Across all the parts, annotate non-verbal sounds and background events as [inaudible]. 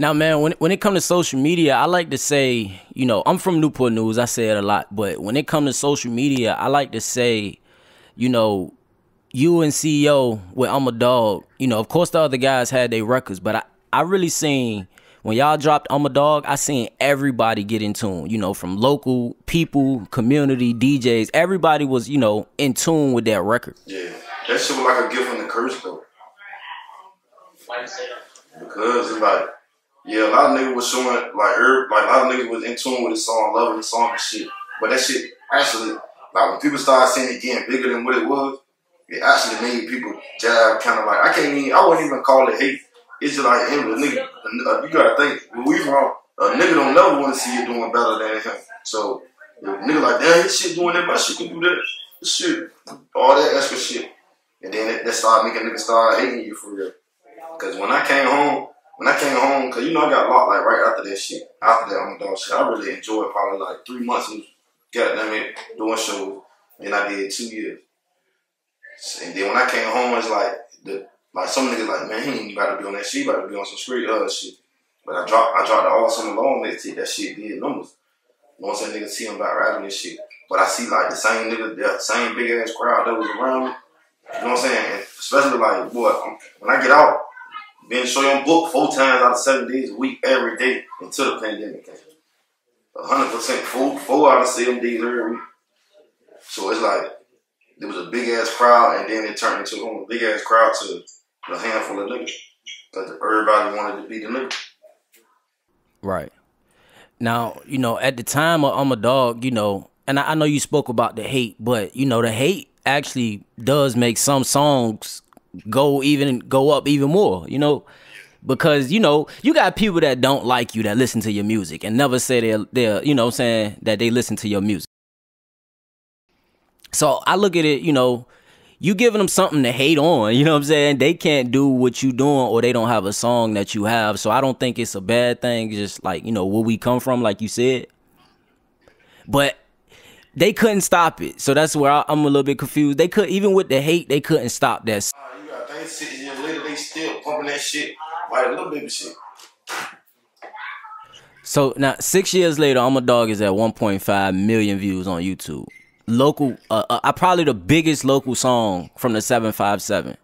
Now, man, when when it comes to social media, I like to say, you know, I'm from Newport News. I say it a lot, but when it comes to social media, I like to say, you know, you and CEO with I'm a dog. You know, of course the other guys had their records, but I I really seen when y'all dropped I'm a dog. I seen everybody get in tune. You know, from local people, community, DJs. Everybody was you know in tune with that record. Yeah, that shit was like a gift from the curse though. Why you say that? Because it's like, yeah, a lot of niggas was showing like, er, like a lot of niggas was in tune with the song, loving the song and shit. But that shit actually, like when people started seeing it getting bigger than what it was, it actually made people jab kind of like I can't even I wouldn't even call it hate. It's just like hey, the nigga, uh, you gotta think we from. A nigga don't never want to see you doing better than him. So nigga like damn, his shit doing that, my shit can do that. Shit, all that extra shit, and then that started making niggas start hating you for real. Cause when I came home, when I came home, cause you know I got locked like right after that shit, after that underdog shit. I really enjoyed probably like three months and goddamn it doing shows. Then I did two years. And then when I came home, it's like the like some niggas like, man, he ain't about to be on that shit, about to be on some street other shit. But I dropped I dropped the awesome alone mixtape, that shit did numbers. You know what I'm saying? Niggas see him about rapping this shit. But I see like the same niggas, the same big ass crowd that was around me. You know what I'm saying? And especially like, boy, when I get out, been show your book four times out of seven days a week, every day until the pandemic came. hundred percent four, four out of seven days every week. So it's like there was a big ass crowd, and then it turned into a big ass crowd to a handful of niggas. Because everybody wanted to be the nigga. Right. Now, you know, at the time of I'm a dog, you know, and I, I know you spoke about the hate, but you know, the hate actually does make some songs go even go up even more, you know? Because, you know, you got people that don't like you that listen to your music and never say they're they're, you know I'm saying, that they listen to your music. So I look at it, you know, you giving them something to hate on, you know what I'm saying? They can't do what you doing or they don't have a song that you have. So I don't think it's a bad thing, just like, you know, where we come from, like you said. But they couldn't stop it. So that's where I, am a little bit confused. They could even with the hate, they couldn't stop that. Uh, you got things six years later, they pumping that shit. Like a little baby shit. So now six years later, I'm a dog is at 1.5 million views on YouTube. Local uh, uh probably the biggest local song from the 757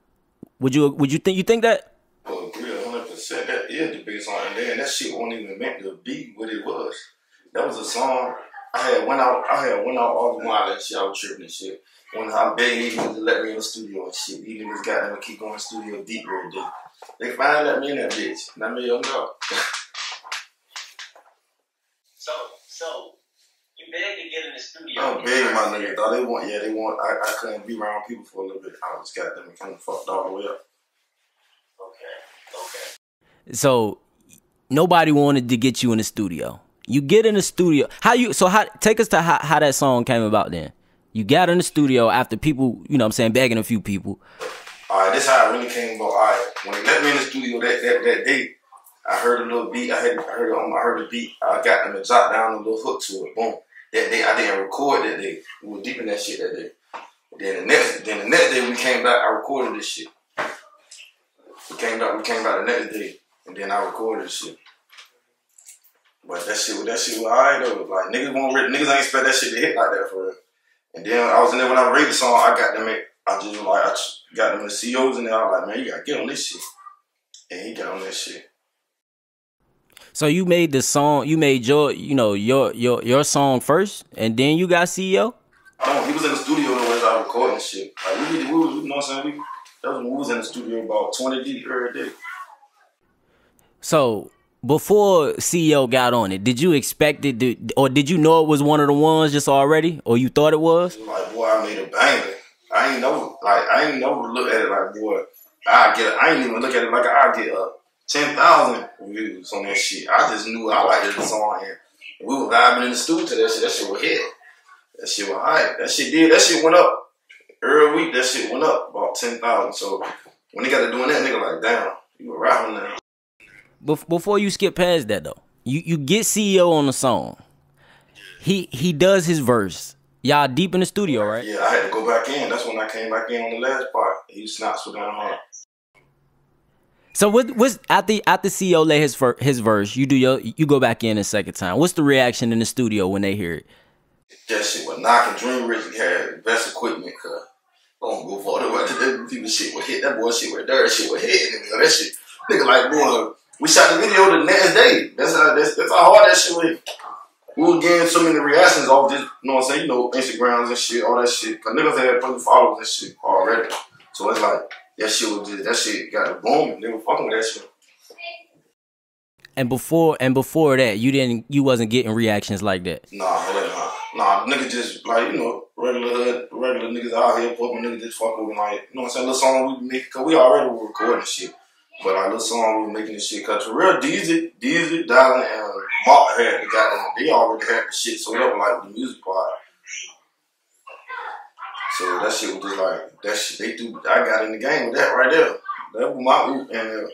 would you would you think you think that? Well yeah 100 percent. That is the biggest song. And then that shit wasn't even meant to be what it was. That was a song I had went out I had went out all the while and shit I was tripping and shit when I begged these niggas to let me in the studio and shit these niggas got them to keep going studio deep every day they finally let me in that bitch and I made them know [laughs] so so you beg to get in the studio. I'm begging my nigga, though. They want, yeah, they want. I, I couldn't be around people for a little bit. I just got them kind of fucked all the way up. Okay, okay. So nobody wanted to get you in the studio. You get in the studio. How you? So how? Take us to how, how that song came about. Then you got in the studio after people, you know, what I'm saying, begging a few people. All right, this how it really came about. All right, when they let me in the studio that that, that day, I heard a little beat. I heard I heard um, I heard the beat. I got them to jot down a little hook to it. Boom that day. I didn't record that day. We were deep in that shit that day. Then the next, then the next day we came back. I recorded this shit. We came back. We came back the next day, and then I recorded this shit. But that shit, that shit was alright though. Like niggas won't, niggas ain't expect that shit to hit like that for real. And then I was in there when I read the song. I got them. I just like I got them the CEOs in there. I was like, man, you gotta get on this shit. And he got on that shit. So you made the song, you made your, you know, your your your song first, and then you got CEO. Oh, he was in the studio when I was recording shit. Like we, we, we you know what I'm saying? We, that was when we was in the studio about twenty deep every day. So before CEO got on it, did you expect it to, or did you know it was one of the ones just already, or you thought it was? Like boy, I made a banger. I ain't know, like I ain't never look at it like boy. I get, I ain't even look at it like I get a ten thousand views on that shit. I just knew I liked the song and we were vibing in the studio to that shit. That shit was hit. That shit was hype. That shit did. That shit went up. Every week that shit went up about ten thousand. So when they got to doing that, nigga like, damn, you were rapping now. Before you skip past that though, you you get CEO on the song. He he does his verse. Y'all deep in the studio, right? Yeah, I had to go back in. That's when I came back in on the last part. He snaps with down hard. So what what's at the at the CEO lay his his verse, you do your you go back in a second time. What's the reaction in the studio when they hear it? That shit was knocking. Dream Rich had best equipment, cuz. Don't go for it. [laughs] People shit would hit. That boy shit with dirt. Shit would hit. That shit. Nigga, like, boy, we shot the video the next day. That's how, that's, that's how hard that shit was. We were getting so many reactions off just, you know what I'm saying? You know, Instagrams and shit, all that shit. Cause niggas had of followers and shit already. So it's like, that shit was just, that shit got a boom. They were fucking with that shit. And before and before that, you didn't you wasn't getting reactions like that. Nah, nah. Nah, nigga just like, you know, regular hood, regular niggas out here, put niggas just fuck with me, like, you know what I'm saying? Little song we make, cause we already were recording shit. But like little song we were making this shit, cause for real, Deezy, Deezy, Dylan, and Mark had the goddamn, they already had the shit so up like the music part. So that shit was just like, that shit, they do, I got in the game with that right there. That was my and uh,